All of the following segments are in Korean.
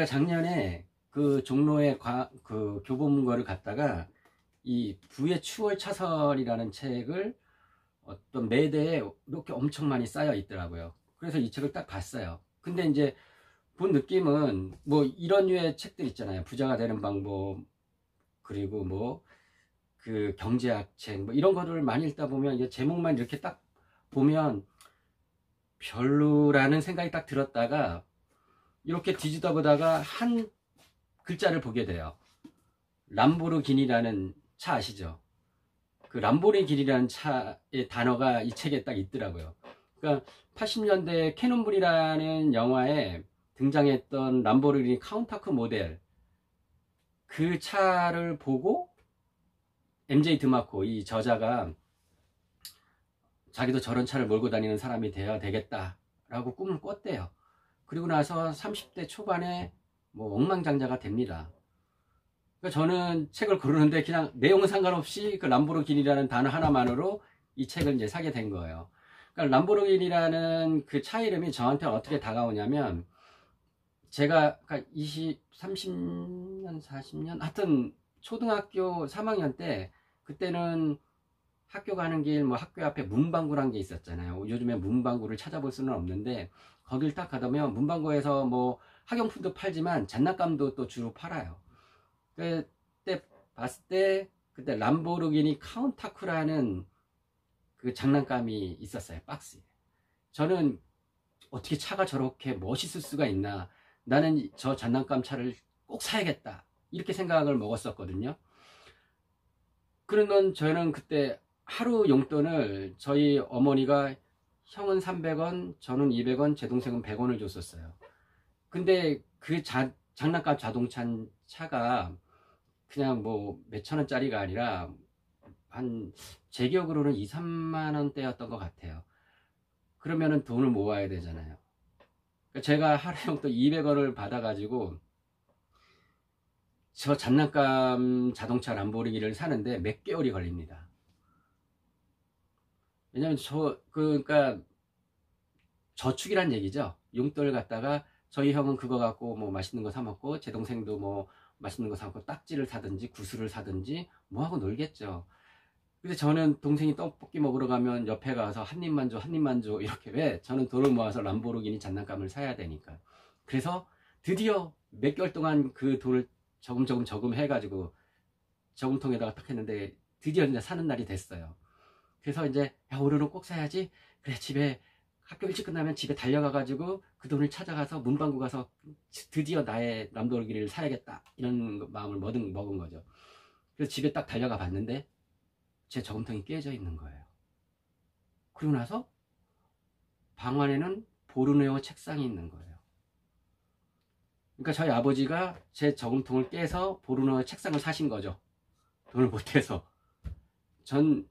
제가 작년에 그 종로에 과, 그 교보문고를 갔다가 이 부의 추월 차설이라는 책을 어떤 매대에 이렇게 엄청 많이 쌓여 있더라고요. 그래서 이 책을 딱 봤어요. 근데 이제 본 느낌은 뭐 이런 류의 책들 있잖아요. 부자가 되는 방법 그리고 뭐 그 경제학 책 뭐 이런 거를 많이 읽다 보면 이제 제목만 이렇게 딱 보면 별로라는 생각이 딱 들었다가 이렇게 뒤지다 보다가 한 글자를 보게 돼요. 람보르기니라는 차 아시죠? 그 람보르기니라는 차의 단어가 이 책에 딱 있더라고요. 그러니까 80년대 Cannonball이라는 영화에 등장했던 람보르기니 카운타크 모델 그 차를 보고 MJ 드마코 이 저자가 자기도 저런 차를 몰고 다니는 사람이 되어야 되겠다라고 꿈을 꿨대요. 그리고 나서 30대 초반에 뭐 엉망장자가 됩니다. 그러니까 저는 책을 고르는데 그냥 내용은 상관없이 그 람보르기니라는 단어 하나만으로 이 책을 이제 사게 된 거예요. 그러니까 람보르기니라는 그 차 이름이 저한테 어떻게 다가오냐면 제가 그러니까 20, 30년, 40년 하여튼 초등학교 3학년 때 그때는 학교 가는 길 뭐 학교 앞에 문방구란 게 있었잖아요. 요즘에 문방구를 찾아볼 수는 없는데 거길 딱 가다면 문방구에서 뭐 학용품도 팔지만 장난감도 또 주로 팔아요. 그때 봤을 때 그때 람보르기니 카운타쿠라는 그 장난감이 있었어요. 박스에. 저는 어떻게 차가 저렇게 멋있을 수가 있나. 나는 저 장난감 차를 꼭 사야겠다. 이렇게 생각을 먹었었거든요. 그러면 저는 그때 하루 용돈을 저희 어머니가 형은 300원, 저는 200원, 제 동생은 100원을 줬었어요. 근데 그 자, 장난감 자동차 차가 그냥 뭐 몇천 원짜리가 아니라 한 제 기억으로는 2, 3만 원대였던 것 같아요. 그러면은 돈을 모아야 되잖아요. 그러니까 제가 하루 용돈 200원을 받아가지고 저 장난감 자동차 람보르기를 사는데 몇 개월이 걸립니다. 왜냐면 저 그러니까 저축이란 얘기죠. 용돈을 갖다가 저희 형은 그거 갖고 뭐 맛있는 거 사 먹고 제 동생도 뭐 맛있는 거사 먹고 딱지를 사든지 구슬을 사든지 뭐 하고 놀겠죠. 근데 저는 동생이 떡볶이 먹으러 가면 옆에 가서 한 입만 줘, 한 입만 줘 이렇게 왜 저는 돈을 모아서 람보르기니 장난감을 사야 되니까. 그래서 드디어 몇 개월 동안 그 돈을 조금 조금 저금 해 가지고 저금통에다가 딱 했는데 드디어 이제 사는 날이 됐어요. 그래서 이제 야 오늘은 꼭 사야지. 그래 집에 학교 일찍 끝나면 집에 달려가가지고 그 돈을 찾아가서 문방구 가서 드디어 나의 람보르기니를 사야겠다 이런 마음을 먹은, 먹은 거죠. 그래서 집에 딱 달려가 봤는데 제 저금통이 깨져 있는 거예요. 그리고 나서 방 안에는 보르네오 책상이 있는 거예요. 그러니까 저희 아버지가 제 저금통을 깨서 보르네오 책상을 사신 거죠. 돈을 못해서. 전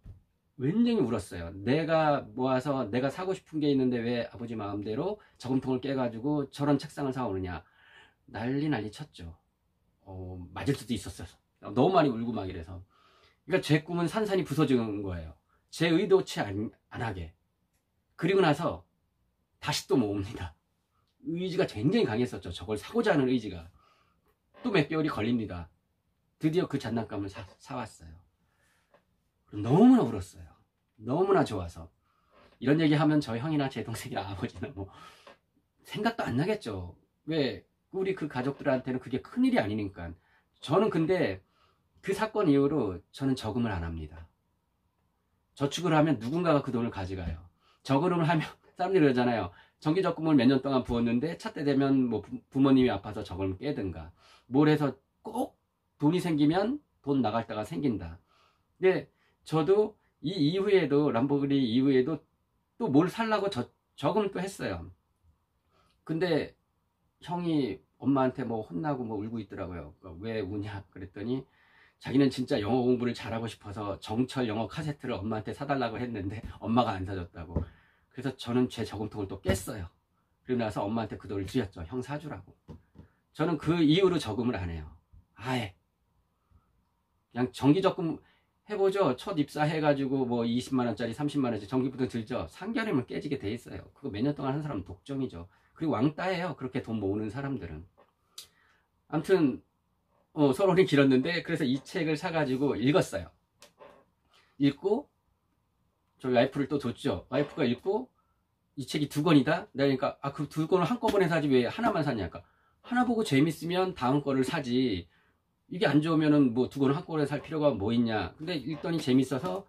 굉장히 울었어요. 내가 모아서 내가 사고 싶은 게 있는데 왜 아버지 마음대로 저금통을 깨가지고 저런 책상을 사오느냐. 난리 난리 쳤죠. 어, 맞을 수도 있었어요. 너무 많이 울고 막 이래서. 그러니까 제 꿈은 산산이 부서지는 거예요. 제 의도치 안, 안 하게. 그리고 나서 다시 또 모읍니다. 의지가 굉장히 강했었죠. 저걸 사고자 하는 의지가. 또 몇 개월이 걸립니다. 드디어 그 장난감을 사, 사왔어요. 너무나 울었어요. 너무나 좋아서. 이런 얘기 하면 저 형이나 제 동생이나 아버지는 뭐 생각도 안 나겠죠. 왜? 우리 그 가족들한테는 그게 큰일이 아니니까. 저는 근데 그 사건 이후로 저는 저금을 안 합니다. 저축을 하면 누군가가 그 돈을 가져가요. 저금을 하면 사람들이 그러잖아요. 정기 적금을 몇 년 동안 부었는데 차때 되면 뭐 부, 모님이 아파서 저금을 깨든가 뭘 해서 꼭 돈이 생기면 돈 나갈 때가 생긴다. 근데 저도 이 이후에도 람보르기니 이후에도 또 뭘 살라고 저, 저금을 또 했어요. 근데 형이 엄마한테 뭐 혼나고 뭐 울고 있더라고요. 그러니까 왜 우냐 그랬더니 자기는 진짜 영어 공부를 잘하고 싶어서 정철 영어 카세트를 엄마한테 사달라고 했는데 엄마가 안 사줬다고. 그래서 저는 제 저금통을 또 깼어요. 그리고 나서 엄마한테 그 돈을 드렸죠. 형 사주라고. 저는 그 이후로 저금을 안 해요. 아예. 그냥 정기 적금 해보죠. 첫 입사해가지고 뭐 20만원짜리, 30만원짜리 정기부터 들죠. 3개월이면 깨지게 돼 있어요. 그거 몇 년 동안 한 사람은 독점이죠. 그리고 왕따예요. 그렇게 돈 모으는 사람들은. 아무튼 어, 서론이 길었는데 그래서 이 책을 사가지고 읽었어요. 읽고 저희 와이프를 또 줬죠. 와이프가 읽고 이 책이 두 권이다. 그러니까 아 그 두 권을 한꺼번에 사지 왜 하나만 샀냐니까 하나 보고 재밌으면 다음 거를 사지. 이게 안 좋으면은 뭐두 권을 한꺼번에 살 필요가 뭐 있냐. 근데 읽더니 재밌어서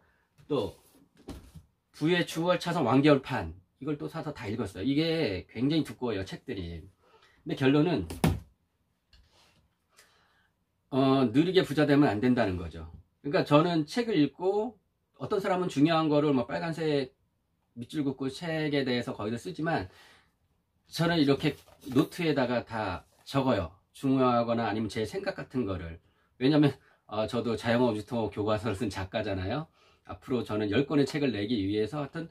또 부의 주월 차선 완결판 이걸 또 사서 다 읽었어요. 이게 굉장히 두꺼워요 책들이. 근데 결론은 어, 느리게 부자 되면 안 된다는 거죠. 그러니까 저는 책을 읽고 어떤 사람은 중요한 거를 뭐 빨간색 밑줄 긋고 책에 대해서 거기다 쓰지만 저는 이렇게 노트에다가 다 적어요. 중요하거나 아니면 제 생각 같은 거를. 왜냐면 어, 저도 자영업 유통 교과서를 쓴 작가잖아요. 앞으로 저는 10권의 책을 내기 위해서 어떤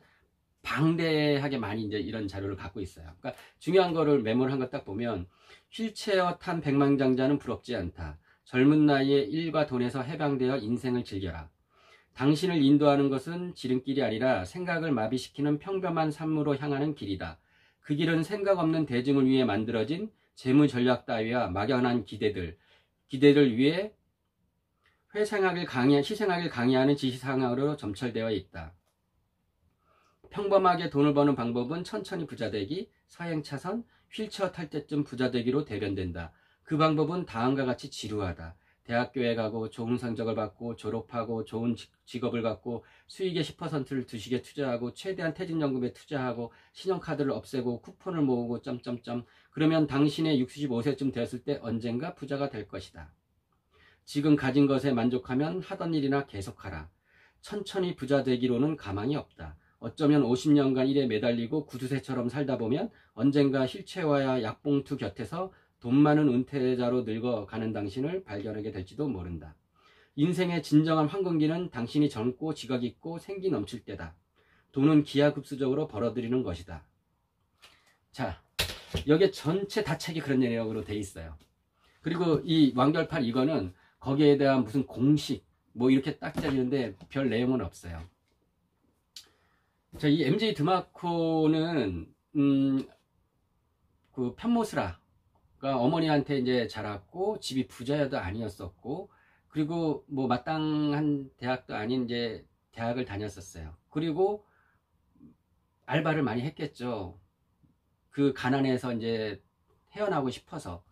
방대하게 많이 이제 이런 자료를 갖고 있어요. 그러니까 중요한 거를 메모를 한 거 딱 보면 휠체어 탄 백만장자는 부럽지 않다. 젊은 나이에 일과 돈에서 해방되어 인생을 즐겨라. 당신을 인도하는 것은 지름길이 아니라 생각을 마비시키는 평범한 삶으로 향하는 길이다. 그 길은 생각 없는 대중을 위해 만들어진 재무 전략 따위와 막연한 기대들, 기대를 위해 회생하길 강의, 희생하길 강의하는 지시상으로 점철되어 있다. 평범하게 돈을 버는 방법은 천천히 부자되기, 사행차선, 휠체어 탈 때쯤 부자되기로 대변된다. 그 방법은 다음과 같이 지루하다. 대학교에 가고 좋은 성적을 받고 졸업하고 좋은 직업을 갖고 수익의 10%를 주식에 투자하고 최대한 퇴직연금에 투자하고 신용카드를 없애고 쿠폰을 모으고 점점점 그러면 당신의 65세쯤 되었을 때 언젠가 부자가 될 것이다. 지금 가진 것에 만족하면 하던 일이나 계속하라. 천천히 부자 되기로는 가망이 없다. 어쩌면 50년간 일에 매달리고 구두쇠처럼 살다 보면 언젠가 휠체어와 약봉투 곁에서 돈 많은 은퇴자로 늙어가는 당신을 발견하게 될지도 모른다. 인생의 진정한 황금기는 당신이 젊고 지각 있고 생기 넘칠 때다. 돈은 기하급수적으로 벌어들이는 것이다. 자, 여기에 전체 다 책이 그런 내용으로 돼 있어요. 그리고 이 완결판 이거는 거기에 대한 무슨 공식 뭐 이렇게 딱 짜리는데 별 내용은 없어요. 자, 이 MJ 드마코는 음, 그 편모스라 그러니까 어머니한테 이제 자랐고 집이 부자여도 아니었었고 그리고 뭐 마땅한 대학도 아닌 이제 대학을 다녔었어요. 그리고 알바를 많이 했겠죠. 그 가난에서 이제 헤어나고 싶어서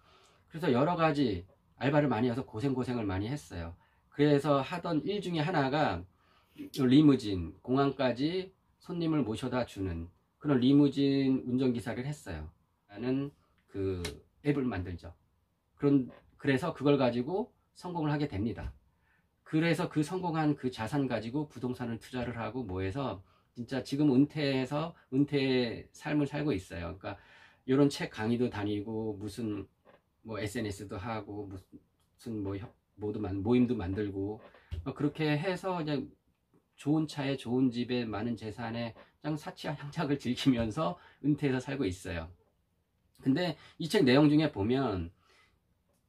그래서 여러 가지 알바를 많이 해서 고생 고생을 많이 했어요. 그래서 하던 일 중에 하나가 리무진 공항까지 손님을 모셔다 주는 그런 리무진 운전기사를 했어요. 나는 그 앱을 만들죠. 그런 그래서 그걸 가지고 성공을 하게 됩니다. 그래서 그 성공한 그 자산 가지고 부동산을 투자를 하고 뭐 해서 진짜 지금 은퇴해서 은퇴의 삶을 살고 있어요. 그러니까 이런 책 강의도 다니고 무슨 뭐 SNS도 하고 무슨 뭐 모두 모임도 만들고 뭐 그렇게 해서 그냥 좋은 차에 좋은 집에 많은 재산에 그냥 사치향작을 즐기면서 은퇴해서 살고 있어요. 근데 이 책 내용 중에 보면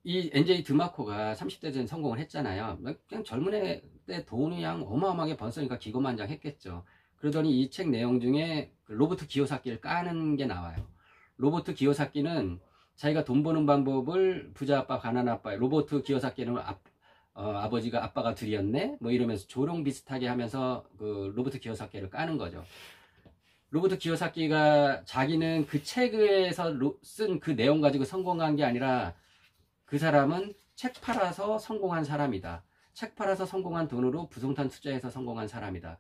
이 MJ 드마코가 30대 전 성공을 했잖아요. 그냥 젊은 애 때 돈이 그냥 어마어마하게 벌었으니까 기고만장 했겠죠. 그러더니 이 책 내용 중에 그 로버트 기요사키를 까는 게 나와요. 로버트 기요사키는 자기가 돈 버는 방법을 부자 아빠, 가난 아빠, 로버트 기요사키는 아, 어, 아버지가 아빠가 둘이었네? 뭐 이러면서 조롱 비슷하게 하면서 그 로버트 기요사키를 까는 거죠. 로버트 기요사키가 자기는 그 책에서 쓴 그 내용 가지고 성공한 게 아니라 그 사람은 책 팔아서 성공한 사람이다. 책 팔아서 성공한 돈으로 부동산 투자해서 성공한 사람이다.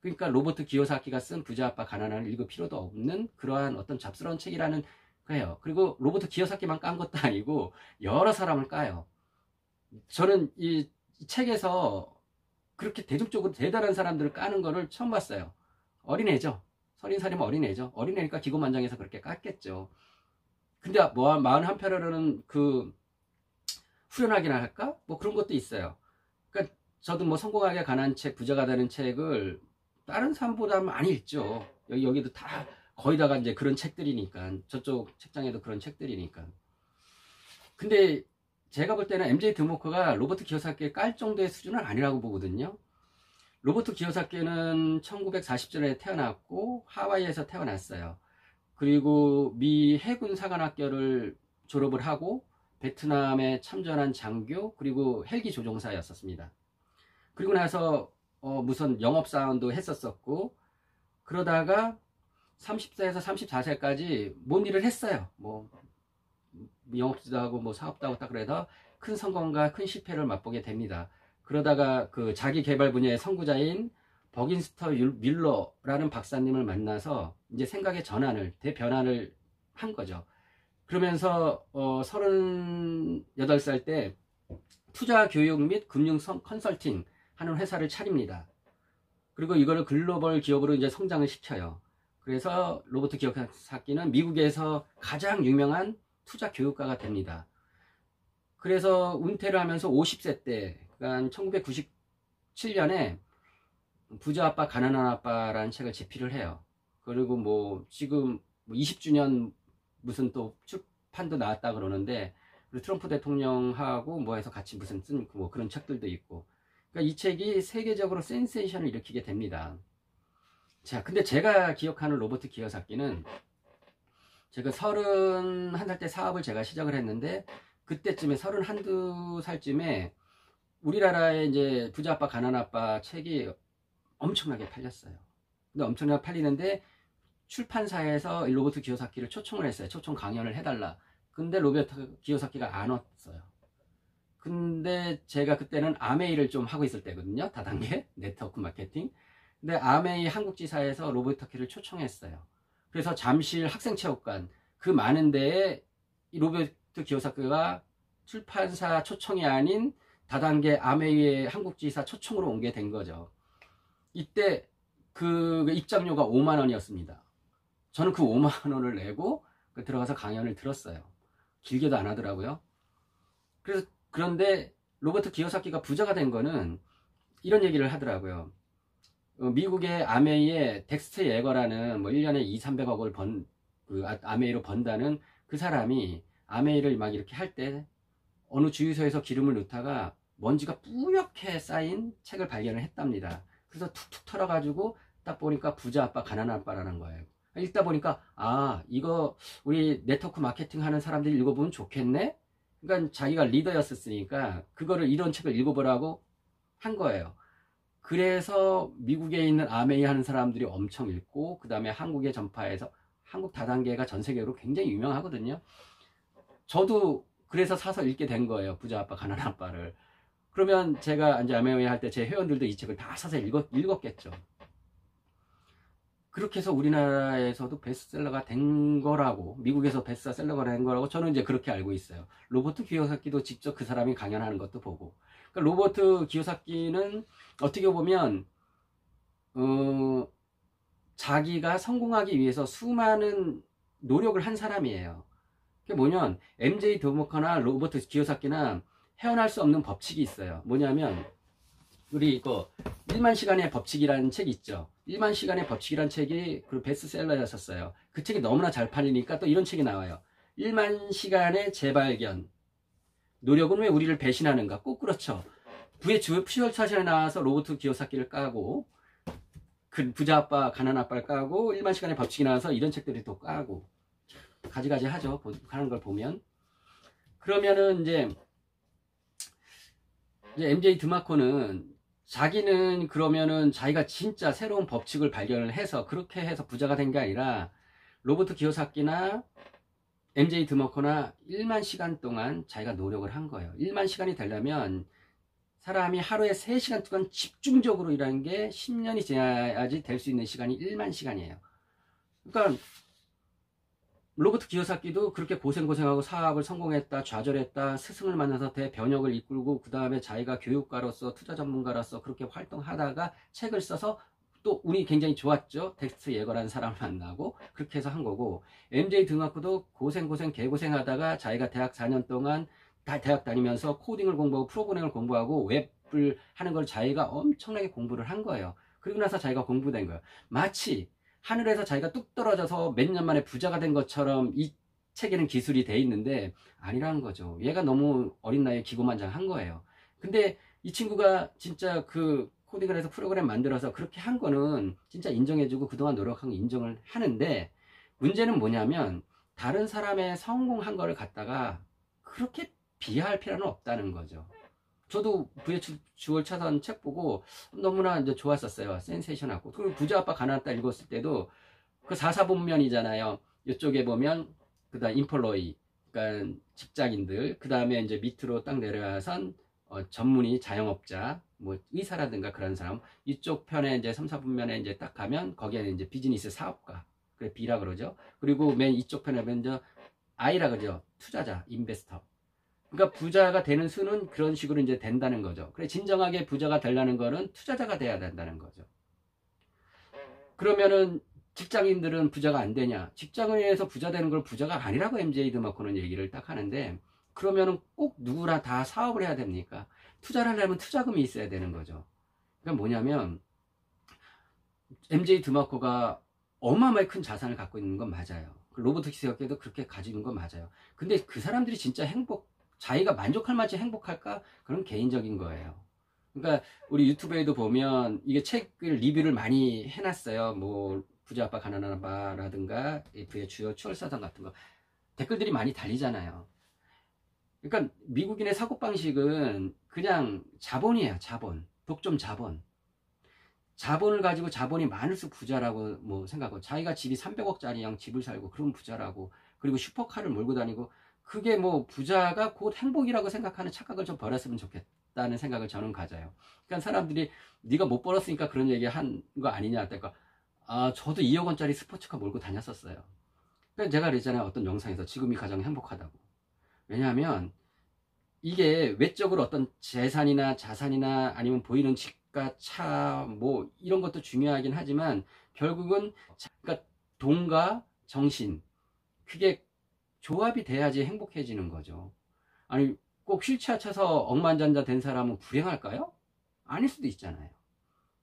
그러니까 로버트 기요사키가 쓴 부자 아빠 가난한 읽을 필요도 없는 그러한 어떤 잡스러운 책이라는 거예요. 그리고 로버트 기요사키만 깐 것도 아니고 여러 사람을 까요. 저는 이 책에서 그렇게 대중적으로 대단한 사람들을 까는 거를 처음 봤어요. 어린애죠. 서린 살이면 어린애죠. 어린애니까 기고만장해서 그렇게 깠겠죠. 근데 뭐 마흔 한편으로는 그 후련하기나 할까? 뭐 그런 것도 있어요. 그러니까 저도 뭐 성공하게 관한 책, 부자가 되는 책을 다른 사람보다 많이 읽죠. 여기 여기도 다 거의 다가 이제 그런 책들이니까 저쪽 책장에도 그런 책들이니까. 근데 제가 볼 때는 MJ 드모크가 로버트 기어사키에 깔 정도의 수준은 아니라고 보거든요. 로버트 기요사키는 1940년에 태어났고 하와이에서 태어났어요. 그리고 미 해군 사관학교를 졸업을 하고 베트남에 참전한 장교 그리고 헬기 조종사였었습니다. 그리고 나서 어, 무슨 영업 사원도 했었었고 그러다가 30세에서 34세까지 뭔 일을 했어요. 뭐 영업도 하고 뭐 사업도 하고 딱 그래서 큰 성공과 큰 실패를 맛보게 됩니다. 그러다가 그 자기 개발 분야의 선구자인 버긴스터 뮬러라는 박사님을 만나서 이제 생각의 전환을 대변환을 한 거죠. 그러면서 어 38살 때 투자 교육 및 금융 컨설팅 하는 회사를 차립니다. 그리고 이거를 글로벌 기업으로 이제 성장을 시켜요. 그래서 로버트 기어사키는 미국에서 가장 유명한 투자 교육가가 됩니다. 그래서 은퇴를 하면서 50세 때, 그러니까 1997년에 부자 아빠, 가난한 아빠라는 책을 제필을 해요. 그리고 뭐 지금 20주년 뭐 무슨 또 출판도 나왔다 그러는데 트럼프 대통령하고 뭐 해서 같이 무슨 쓴 뭐 그런 책들도 있고 그러니까 이 책이 세계적으로 센세이션을 일으키게 됩니다. 자, 근데 제가 기억하는 로버트 기어사키는 제가 31살 때 사업을 제가 시작을 했는데 그때쯤에 31살쯤에 우리나라에 이제 부자 아빠 가난 아빠 책이 엄청나게 팔렸어요. 근데 엄청나게 팔리는데 출판사에서 로버트 기요사키를 초청을 했어요. 초청 강연을 해달라. 근데 로버트 기요사키가 안 왔어요. 근데 제가 그때는 아메이를 좀 하고 있을 때거든요. 다단계 네트워크 마케팅. 근데 아메이 한국지사에서 로버트 키를 초청했어요. 그래서 잠실 학생체육관 그 많은 데에 로버트 기요사키가 출판사 초청이 아닌 다단계 아메이의 한국지사 초청으로 온 게 된 거죠. 이때 그 입장료가 5만 원이었습니다. 저는 그 5만 원을 내고 그 들어가서 강연을 들었어요. 길게도 안 하더라고요. 그래서 그런데 로버트 기요사키가 부자가 된 거는 이런 얘기를 하더라고요. 어, 미국의 암웨이의 덱스터 예거라는 뭐 1년에 2, 300억을 번, 그 아, 암웨이로 번다는 그 사람이 암웨이를 막 이렇게 할 때 어느 주유소에서 기름을 넣다가 먼지가 뿌옇게 쌓인 책을 발견을 했답니다. 그래서 툭툭 털어가지고 딱 보니까 부자 아빠, 가난한 아빠라는 거예요. 읽다 보니까 아 이거 우리 네트워크 마케팅 하는 사람들이 읽어보면 좋겠네. 그러니까 자기가 리더였었으니까 그거를 이런 책을 읽어보라고 한 거예요. 그래서 미국에 있는 아메이 하는 사람들이 엄청 읽고 그 다음에 한국의 전파에서 한국 다단계가 전 세계로 굉장히 유명하거든요. 저도 그래서 사서 읽게 된 거예요. 부자 아빠, 가난한 아빠를. 그러면 제가 이제 아메이 할때 제 회원들도 이 책을 다 사서 읽었, 읽었겠죠. 그렇게 해서 우리나라에서도 베스트셀러가 된 거라고 미국에서 베스트셀러가 된 거라고 저는 이제 그렇게 알고 있어요. 로버트 기요사키도 직접 그 사람이 강연하는 것도 보고 그러니까 로버트 기요사키는 어떻게 보면 어, 자기가 성공하기 위해서 수많은 노력을 한 사람이에요. 그게 뭐냐면 MJ 도모커나 로버트 기요사키나 헤어날 수 없는 법칙이 있어요. 뭐냐면 우리 이거 1만 시간의 법칙이라는 책 있죠. 1만 시간의 법칙이라는 책이 그 베스트셀러였었어요. 그 책이 너무나 잘 팔리니까 또 이런 책이 나와요. 1만 시간의 재발견. 노력은 왜 우리를 배신하는가? 꼭 그렇죠. 부의 추월차선이 나와서 로버트 기요사키를 까고 그 부자 아빠, 가난 아빠를 까고 1만 시간의 법칙이 나와서 이런 책들이 또 까고 가지가지 하죠. 하는 걸 보면. 그러면은 이제 이제 MJ 드마코는 자기는 그러면은 자기가 진짜 새로운 법칙을 발견을 해서 그렇게 해서 부자가 된 게 아니라 로버트 기요사키나 MJ 드머커나 1만 시간 동안 자기가 노력을 한 거예요. 1만 시간이 되려면 사람이 하루에 3시간 동안 집중적으로 일하는 게 10년이 지나야지 될 수 있는 시간이 1만 시간이에요. 그러니까 로버트 기요사키도 그렇게 고생고생하고 사업을 성공했다, 좌절했다, 스승을 만나서 대변혁을 이끌고 그 다음에 자기가 교육가로서 투자 전문가로서 그렇게 활동하다가 책을 써서 또 운이 굉장히 좋았죠. 텍스트 예거라는 사람을 만나고 그렇게 해서 한 거고 MJ 등학교도 고생고생 개고생하다가 자기가 대학 4년 동안 다 대학 다니면서 코딩을 공부하고 프로그램을 공부하고 웹을 하는 걸 자기가 엄청나게 공부를 한 거예요. 그리고 나서 자기가 공부된 거예요. 마치 하늘에서 자기가 뚝 떨어져서 몇 년 만에 부자가 된 것처럼 이 책에는 기술이 돼 있는데 아니라는 거죠. 얘가 너무 어린 나이에 기고만장한 거예요. 근데 이 친구가 진짜 그 코딩을 해서 프로그램 만들어서 그렇게 한 거는 진짜 인정해주고 그동안 노력한 거 인정을 하는데 문제는 뭐냐면 다른 사람의 성공한 거를 갖다가 그렇게 비하할 필요는 없다는 거죠. 저도 부의 주월 차선 책 보고 너무나 이제 좋았었어요. 센세이션하고. 그리고 부자 아빠 가난한 딸 읽었을 때도 그 사사본면이잖아요. 이쪽에 보면 그다음 인폴로이, 그러니까 직장인들, 그 다음에 이제 밑으로 딱 내려와선 어, 전문의 자영업자, 뭐 의사라든가 그런 사람 이쪽 편에 이제 3, 4분면에 이제 딱 가면 거기에는 이제 비즈니스 사업가 그래 B라 그러죠. 그리고 맨 이쪽 편에 보면 이제 I라 그러죠. 투자자, 인베스터. 그러니까 부자가 되는 수는 그런 식으로 이제 된다는 거죠. 그래 진정하게 부자가 되려는 거는 투자자가 돼야 된다는 거죠. 그러면은 직장인들은 부자가 안 되냐? 직장에서 부자 되는 걸 부자가 아니라고 MJ 드마코는 얘기를 딱 하는데 그러면은 꼭 누구나 다 사업을 해야 됩니까? 투자를 하려면 투자금이 있어야 되는 거죠. 그러니까 뭐냐면 MJ 드마코가 어마어마하게 큰 자산을 갖고 있는 건 맞아요. 그 로버트 키스가도 그렇게 가지는 건 맞아요. 근데 그 사람들이 진짜 행복, 자기가 만족할 만치 행복할까? 그런 개인적인 거예요. 그러니까 우리 유튜브에도 보면 이게 책을 리뷰를 많이 해놨어요. 뭐 부자 아빠 가난한 아빠라든가 F의 주요 추월사상 같은 거 댓글들이 많이 달리잖아요. 그러니까 미국인의 사고방식은 그냥 자본이에요. 자본. 독점 자본. 자본을 가지고 자본이 많을수록 부자라고 뭐 생각하고 자기가 집이 300억짜리 집을 살고 그런 부자라고 그리고 슈퍼카를 몰고 다니고 그게 뭐 부자가 곧 행복이라고 생각하는 착각을 좀 버렸으면 좋겠다는 생각을 저는 가져요. 그러니까 사람들이 네가 못 벌었으니까 그런 얘기 한 거 아니냐 그러니까 아 저도 2억 원짜리 스포츠카 몰고 다녔었어요. 그러니까 제가 그랬잖아요. 어떤 영상에서 지금이 가장 행복하다고. 왜냐하면 이게 외적으로 어떤 재산이나 자산이나 아니면 보이는 집과 차, 뭐 이런 것도 중요하긴 하지만 결국은 그러니까 돈과 정신 그게 조합이 돼야지 행복해지는 거죠. 아니 꼭 휠체어 쳐서 억만장자 된 사람은 불행할까요? 아닐 수도 있잖아요.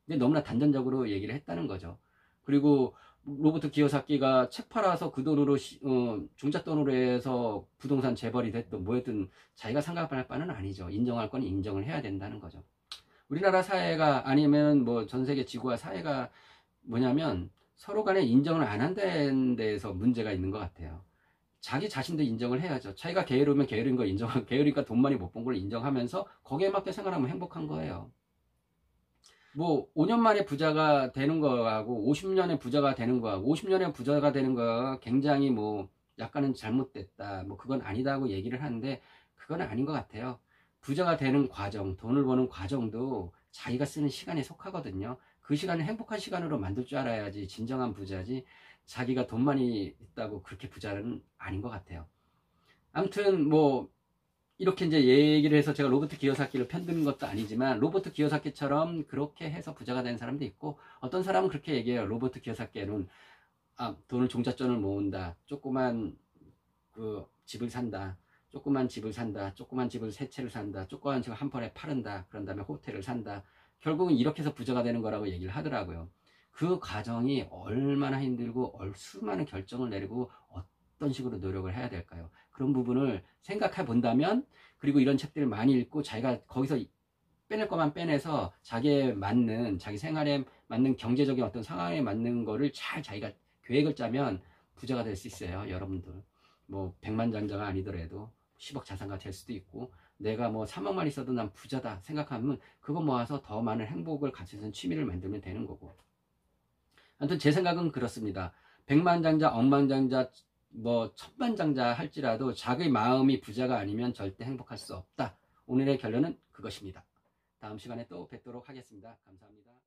근데 너무나 단전적으로 얘기를 했다는 거죠. 그리고 로버트 기어사키가 책 팔아서 그 돈으로 어, 중잣돈으로 해서 부동산 재벌이 됐든 뭐였든 자기가 생각할 바는 아니죠. 인정할 건 인정을 해야 된다는 거죠. 우리나라 사회가 아니면 뭐 전 세계 지구와 사회가 뭐냐면 서로 간에 인정을 안 한다는 데에서 문제가 있는 것 같아요. 자기 자신도 인정을 해야죠. 자기가 게으르면 게으른 거 인정하고 게으르니까 돈 많이 못 번 걸 인정하면서 거기에 맞게 생활하면 행복한 거예요. 뭐 5년 만에 부자가 되는 거하고 50년에 부자가 되는 거하고 50년에 부자가 되는 거 굉장히 뭐 약간은 잘못됐다 뭐 그건 아니다고 얘기를 하는데 그건 아닌 것 같아요 부자가 되는 과정 돈을 버는 과정도 자기가 쓰는 시간에 속하거든요 그 시간을 행복한 시간으로 만들 줄 알아야지 진정한 부자지 자기가 돈 많이 있다고 그렇게 부자는 아닌 것 같아요 아무튼 뭐 이렇게 이제 얘기를 해서 제가 로버트 기어사키를 편드는 것도 아니지만 로버트 기어사키처럼 그렇게 해서 부자가 된 사람도 있고 어떤 사람은 그렇게 얘기해요. 로버트 기어사키는 아, 돈을 종잣돈을 모은다. 조그만 그 집을 산다. 조그만 집을 산다. 조그만 집을 세 채를 산다. 조그만 집을 한 번에 팔은다. 그런 다음에 호텔을 산다. 결국은 이렇게 해서 부자가 되는 거라고 얘기를 하더라고요. 그 과정이 얼마나 힘들고 수많은 결정을 내리고 어떤 식으로 노력을 해야 될까요? 그런 부분을 생각해 본다면 그리고 이런 책들을 많이 읽고 자기가 거기서 빼낼 것만 빼내서 자기에 맞는 자기 생활에 맞는 경제적인 어떤 상황에 맞는 거를 잘 자기가 계획을 짜면 부자가 될 수 있어요 여러분들 뭐 백만장자가 아니더라도 10억 자산가 될 수도 있고 내가 뭐 3억만 있어도 난 부자다 생각하면 그거 모아서 더 많은 행복을 있는 취미를 만들면 되는 거고 아무튼 제 생각은 그렇습니다 백만장자 억만장자 뭐 천만장자 할지라도 자기 마음이 부자가 아니면 절대 행복할 수 없다. 오늘의 결론은 그것입니다. 다음 시간에 또 뵙도록 하겠습니다. 감사합니다.